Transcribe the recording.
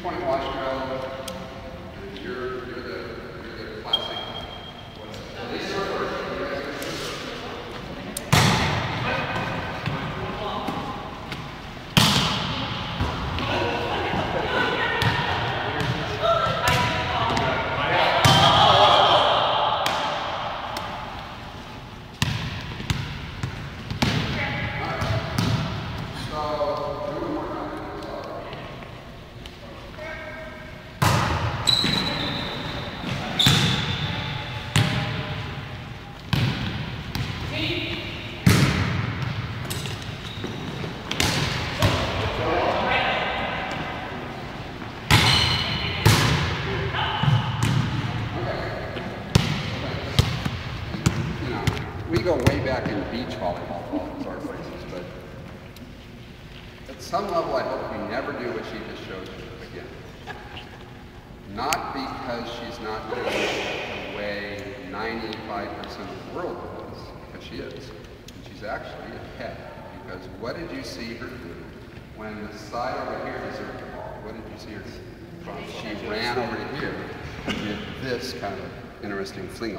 two-point wash drill. We go way back in beach volleyball, all our places, but at some level, I hope you never do what she just showed you again. Not because she's not doing it the way 95% of the world does, because she is. And she's actually ahead. Because what did you see her do when the side over here deserved the ball? What did you see her do? She ran over to here and did this kind of interesting fling